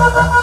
Ha ha ha!